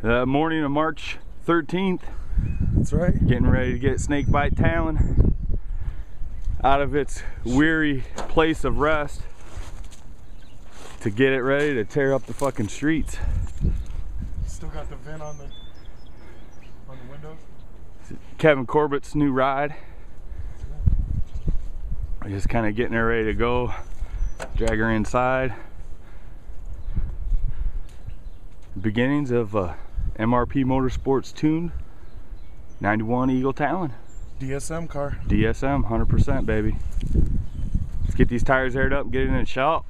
The morning of March 13th, That's right. getting ready to get Snakebite Talon out of its weary place of rest to get it ready to tear up the fucking streets. Still got the vent on the on the windows. Kevin Corbett's new ride. Just kind of getting her ready to go. Drag her inside. Beginnings of uh, MRP Motorsports tuned 91 Eagle Talon. DSM car. DSM 100% baby. Let's get these tires aired up, get it in the shop.